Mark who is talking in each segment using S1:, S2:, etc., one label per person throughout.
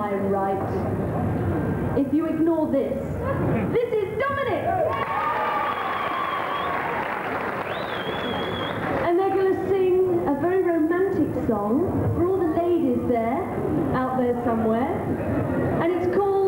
S1: my right. If you ignore this, this is Dominic! And they're going to sing a very romantic song for all the ladies there, out there somewhere. And it's called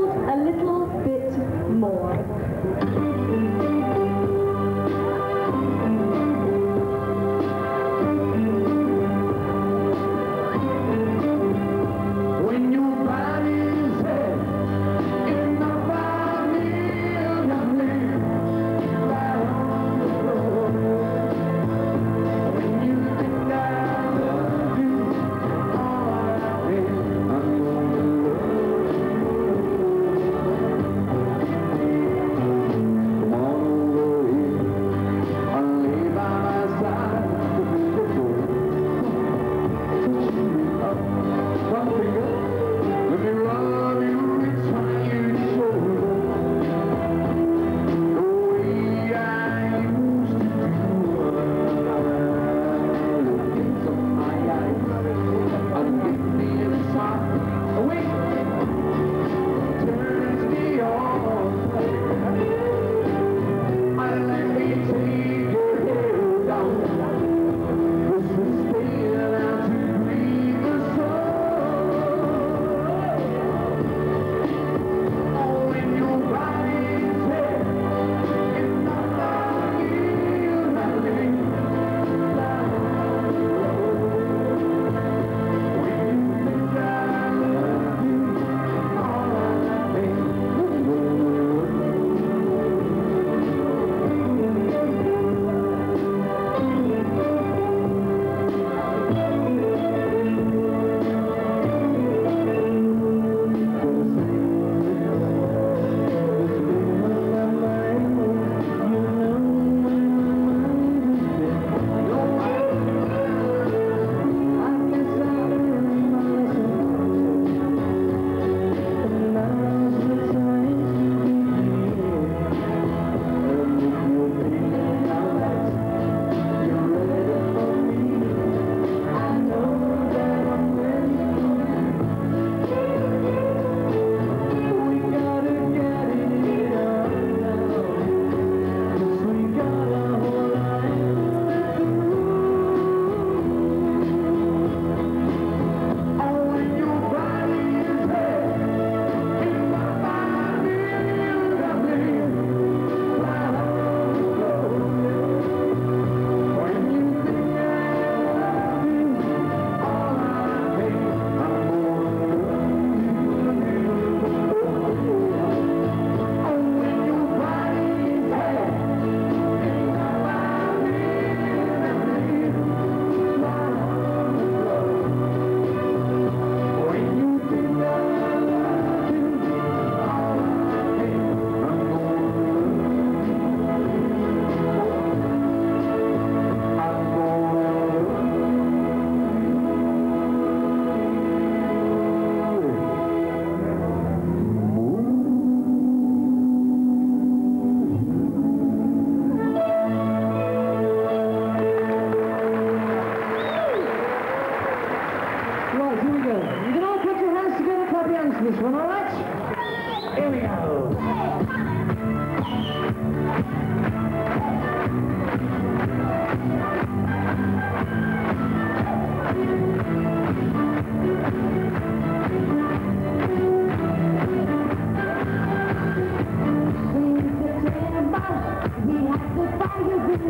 S2: You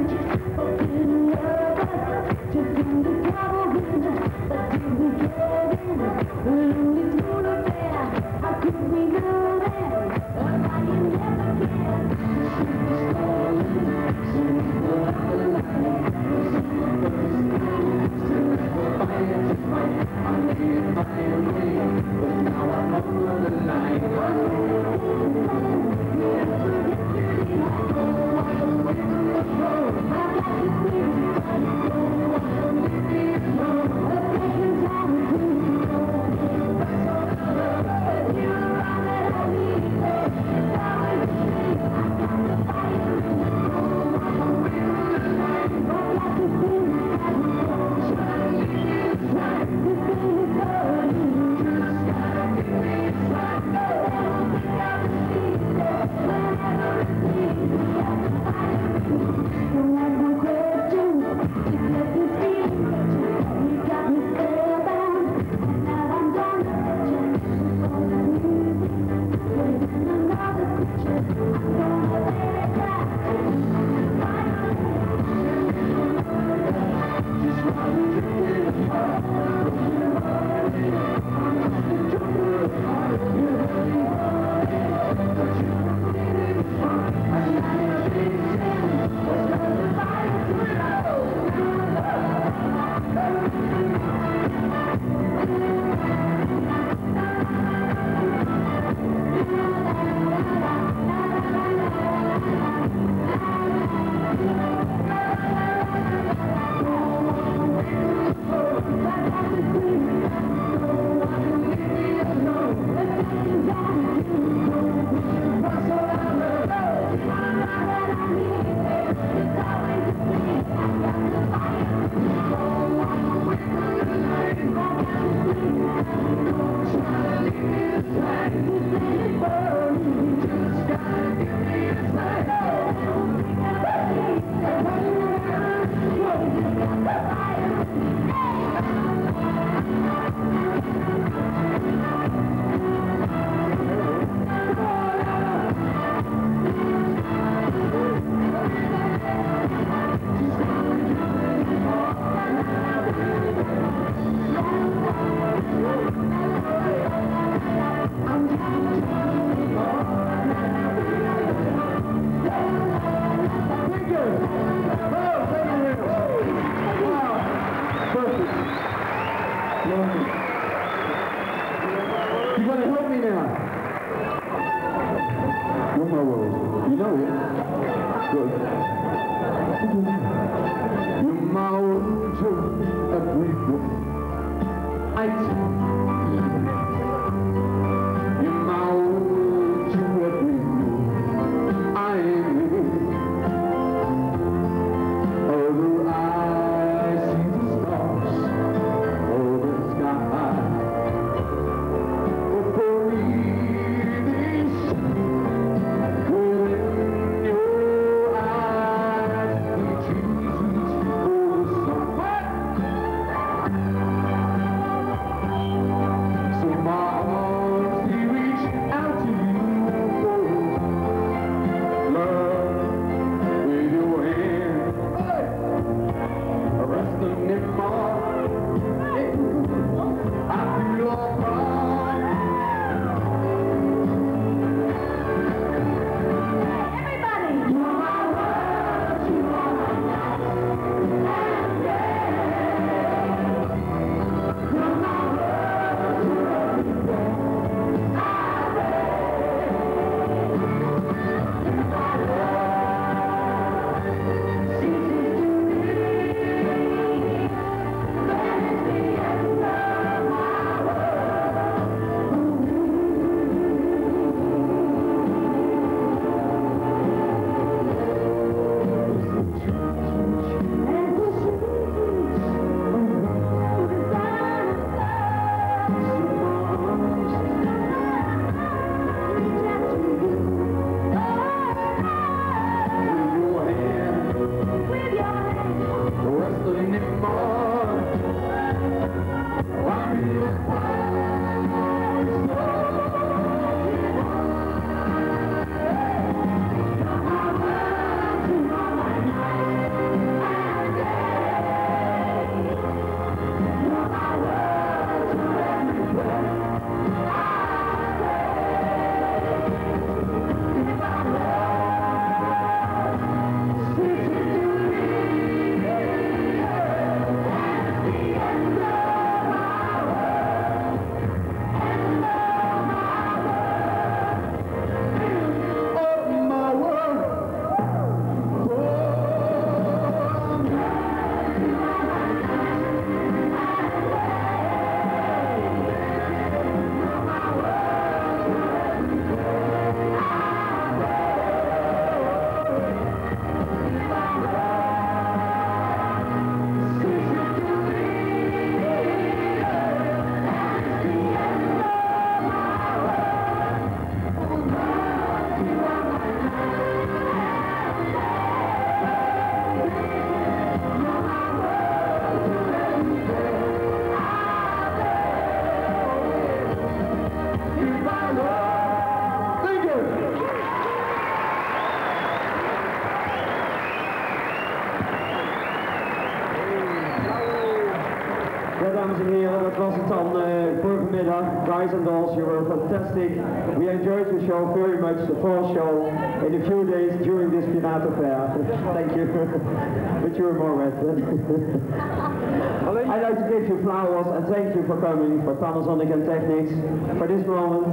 S3: guys and dolls, you were fantastic. We enjoyed the show very much, the fall show, in a few days during this Firato Fair. Thank you. but you were more wet. I'd like to give you flowers and thank you for coming, for Panasonic and Technics, for this moment.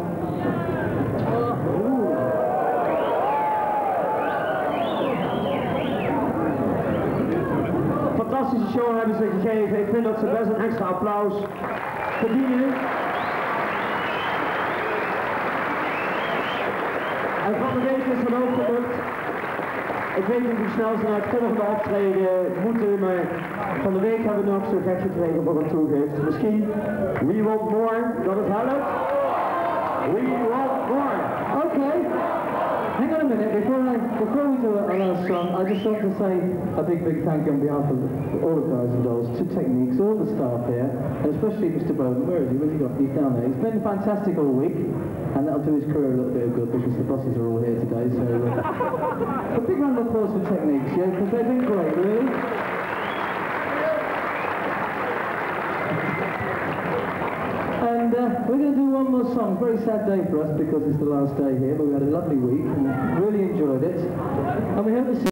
S3: Fantastische show hebben ze gegeven. Ik vind dat ze best een extra applaus verdienen. Van de week is het. Ik weet niet hoe snel ze naar het volgende optreden moeten, maar van de week hebben we nog zo gek gekregen voor een toegift. Misschien We Want More, dat het helpt.
S4: Minute. Before I before we do our last song, I just want to say a big, big thank you on behalf of all the guys and dolls, to Technics, all the staff here, and especially Mr. Bowden. Where is he? Where's he got? He's down there. He's been fantastic all week, and that'll do his career a little bit of good because the bosses are all here today. So uh, a big round of applause for Technics, yeah, because they've been great, really. And uh, we're going to do one more song. Very sad day for us because it's the last day here, but we had a lovely week and really enjoyed it. And we hope to see